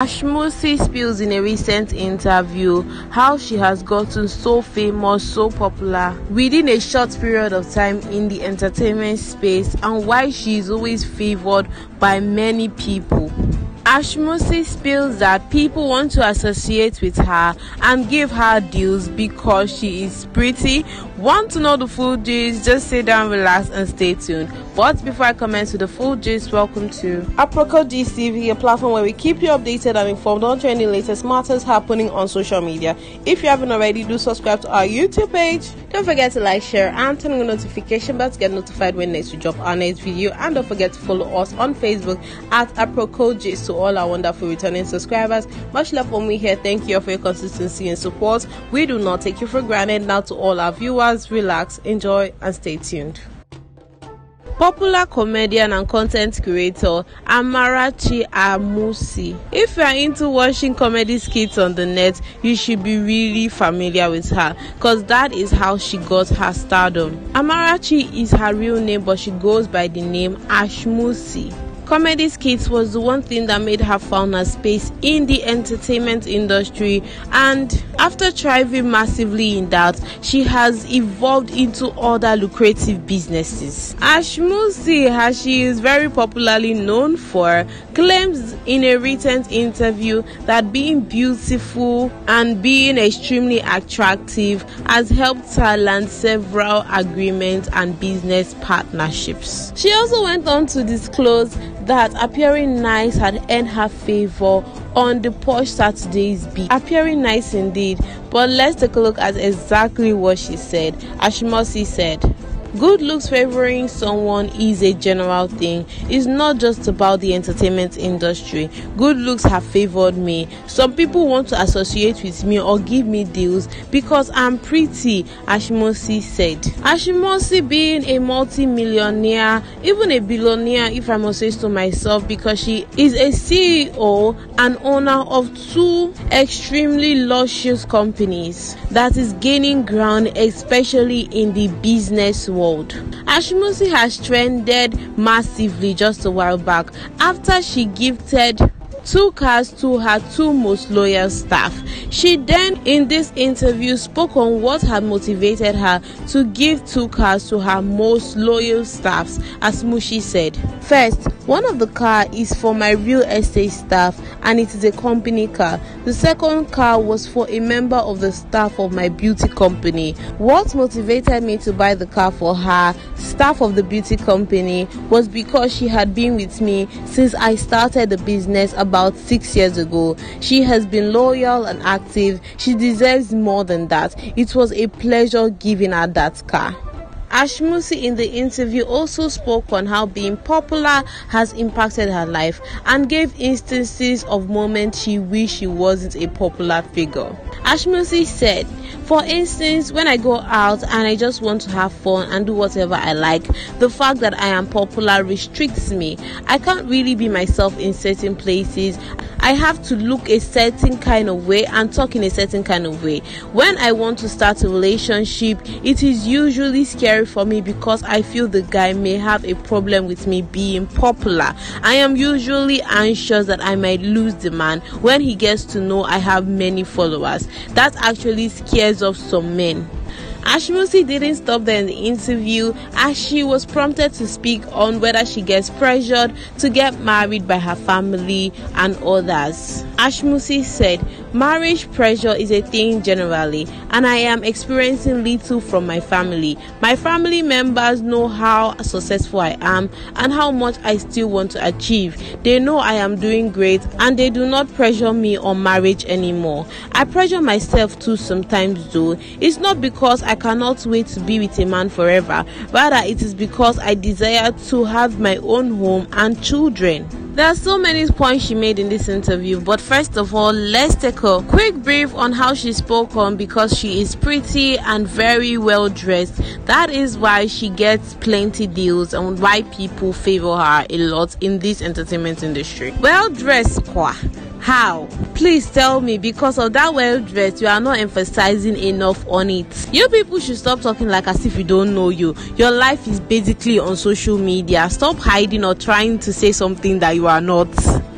Ashmusy spills in a recent interview how she has gotten so famous, so popular within a short period of time in the entertainment space and why she is always favored by many people. Ashmusy spills that people want to associate with her and give her deals because she is pretty. Want to know the full gist? Just sit down, relax, and stay tuned. But before I comment to the full gist, welcome to Aproko Gist TV, a platform where we keep you updated and informed on trending latest matters happening on social media. If you haven't already, do subscribe to our YouTube page. Don't forget to like, share, and turn on the notification bell to get notified when next we drop our next video. And don't forget to follow us on Facebook at Aproko Gist. All our wonderful returning subscribers. Much love from me here. Thank you for your consistency and support. We do not take you for granted. Now to all our viewers, relax, enjoy, and stay tuned. Popular comedian and content creator Amarachi Amusi. If you are into watching comedy skits on the net, you should be really familiar with her because that is how she got her stardom. Amarachi is her real name, but she goes by the name Ashmusy. Comedy skits was the one thing that made her found her space in the entertainment industry, and after thriving massively in that, she has evolved into other lucrative businesses. Ashmusy, as she is very popularly known for, claims in a recent interview that being beautiful and being extremely attractive has helped her land several agreements and business partnerships. She also went on to disclose that appearing nice had earned her favor on the Posh Saturdays beat. Appearing nice indeed, but let's take a look at exactly what she said. Ashimosi said, Good looks favoring someone is a general thing. It's not just about the entertainment industry. Good looks have favored me. Some people want to associate with me or give me deals because I'm pretty, Ashmusy said. Ashmusy being a multi-millionaire, even a billionaire if I must say so myself because she is a CEO and owner of two extremely luscious companies that is gaining ground especially in the business world world. Has trended massively just a while back after she gifted two cars to her two most loyal staff. She then, in this interview, spoke on what had motivated her to give two cars to her most loyal staffs, Ashmusy said. First, one of the car is for my real estate staff and it is a company car. The second car was for a member of the staff of my beauty company. What motivated me to buy the car for her, staff of the beauty company, was because she had been with me since I started the business about six years ago. She has been loyal and active. She deserves more than that. It was a pleasure giving her that car. Ashmusy in the interview also spoke on how being popular has impacted her life and gave instances of moments she wished she wasn't a popular figure. Ashmusy said, For instance, when I go out and I just want to have fun and do whatever I like, the fact that I am popular restricts me. I can't really be myself in certain places. I have to look a certain kind of way and talk in a certain kind of way. When I want to start a relationship, it is usually scary for me because I feel the guy may have a problem with me being popular. I am usually anxious that I might lose the man when he gets to know I have many followers. That actually scares off some men. Ashmusy didn't stop the interview as she was prompted to speak on whether she gets pressured to get married by her family and others. Ashmusy said, Marriage pressure is a thing generally, and I am experiencing little from my family. My family members know how successful I am and how much I still want to achieve. They know I am doing great and they do not pressure me on marriage anymore. I pressure myself too sometimes, though. It's not because I cannot wait to be with a man forever, rather, it is because I desire to have my own home and children. There are so many points she made in this interview, but first of all, let's take a quick brief on how she spoke on because she is pretty and very well dressed. That is why she gets plenty deals and why people favor her a lot in this entertainment industry. Well dressed, kwa. How? Please tell me because of that well dressed, you are not emphasizing enough on it. You people should stop talking like as if you don't know you. Your life is basically on social media. Stop hiding or trying to say something that you are not.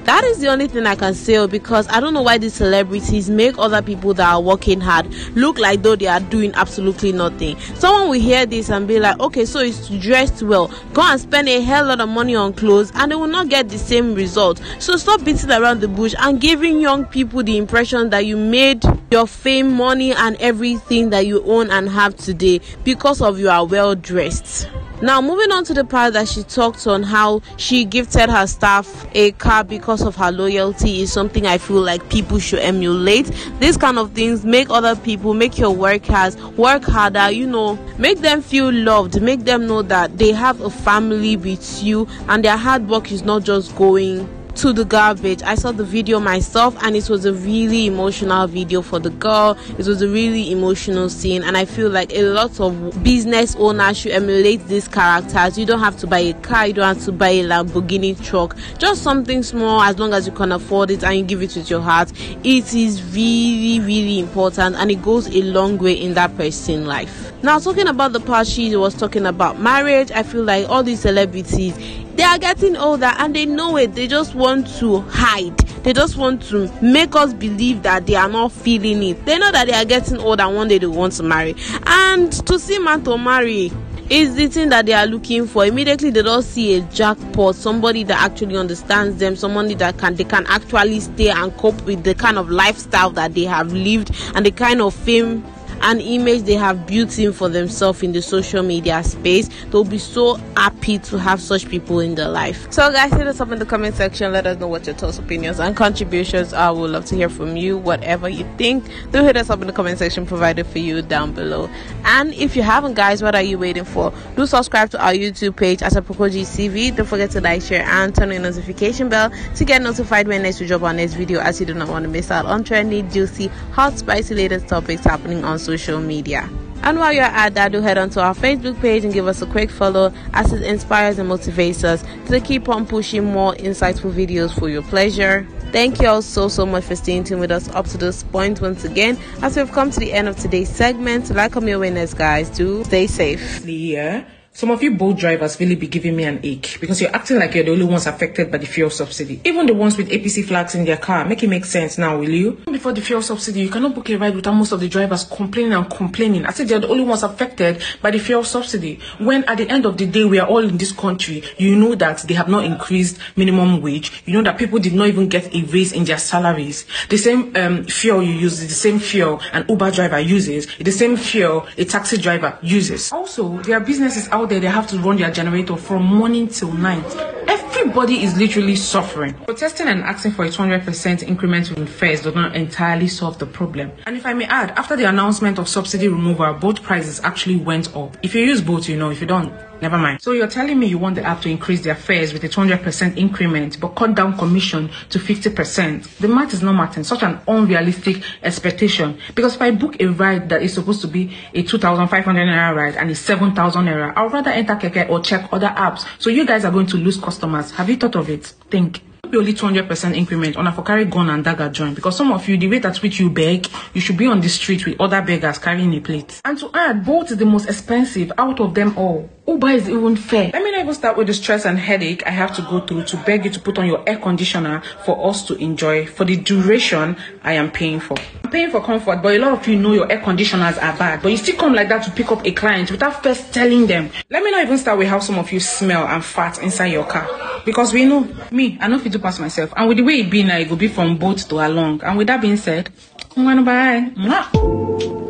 That is the only thing I can say oh, because I don't know why these celebrities make other people that are working hard look like though they are doing absolutely nothing. Someone will hear this and be like, okay, so it's dressed well. Go and spend a hell lot of money on clothes and they will not get the same result. So stop beating around the bush and giving young people the impression that you made your fame, money, and everything that you own and have today because of you are well dressed. Now, moving on to the part that she talked on how she gifted her staff a car because of her loyalty is something I feel like people should emulate. These kind of things make other people, make your workers work harder, you know, make them feel loved, make them know that they have a family with you and their hard work is not just going to the garbage. I saw the video myself and it was a really emotional video for the girl. It was a really emotional scene and I feel like a lot of business owners should emulate these characters. You don't have to buy a car, you don't have to buy a Lamborghini truck. Just something small as long as you can afford it and you give it with your heart. It is really, really important and it goes a long way in that person's life. Now talking about the part she was talking about marriage, I feel like all these celebrities they are getting older and they know it. They just want to hide. They just want to make us believe that they are not feeling it. They know that they are getting older and one day they want to marry. And to see man to marry is the thing that they are looking for. Immediately they don't see a jackpot somebody that actually understands them somebody that can they can actually stay and cope with the kind of lifestyle that they have lived and the kind of fame an image they have built in for themselves in the social media space. They'll be so happy to have such people in their life. So, guys, hit us up in the comment section. Let us know what your thoughts, opinions, and contributions are. We'd love to hear from you. Whatever you think, do hit us up in the comment section provided for you down below. And if you haven't, guys, what are you waiting for? Do subscribe to our YouTube page as Aproko Gist TV. Don't forget to like, share, and turn on notification bell to get notified when next we drop our next video as you do not want to miss out on trendy, juicy, hot, spicy latest topics happening on social social media. And while you're at that, do head on to our Facebook page and give us a quick follow as it inspires and motivates us to keep on pushing more insightful videos for your pleasure. Thank you all so so much for staying tuned with us up to this point once again. As we've come to the end of today's segment, like on your winners, guys, do stay safe. Yeah. Some of you Bolt drivers really be giving me an ache because you're acting like you're the only ones affected by the fuel subsidy. Even the ones with APC flags in their car. Make it make sense now, will you? Before the fuel subsidy, you cannot book a ride without most of the drivers complaining and complaining. I said they're the only ones affected by the fuel subsidy. When at the end of the day, we are all in this country, you know that they have not increased minimum wage. You know that people did not even get a raise in their salaries. The same um, fuel you use the same fuel an Uber driver uses. The same fuel a taxi driver uses. Also, their businesses out there, they have to run their generator from morning till night. Everybody is literally suffering. Protesting and asking for a 200% increment in fares does not entirely solve the problem. And if I may add, after the announcement of subsidy removal, Bolt prices actually went up. If you use Bolt, you know. If you don't, Never mind. So you're telling me you want the app to increase their fares with a 200% increment, but cut down commission to 50%. The math is not mathing. Such an unrealistic expectation. Because if I book a ride that is supposed to be a 2,500 naira ride and it's 7,000 naira, I'll rather enter Keke or check other apps. So you guys are going to lose customers. Have you thought of it? Think be only 200% increment on a for carry gun and dagger join because some of you the rate at which you beg you should be on the street with other beggars carrying a plate and to add both is the most expensive out of them all Uber is even fair. Let me even start with the stress and headache I have to go through to beg you to put on your air conditioner for us to enjoy for the duration I am paying for. I'm paying for comfort, but a lot of you know your air conditioners are bad, but you still come like that to pick up a client without first telling them. Let me not even start with how some of you smell and fat inside your car. Because we know, me, I know if you do pass myself. And with the way it be now, it will be from boat to along. And with that being said, I'm gonna bye. Mwah.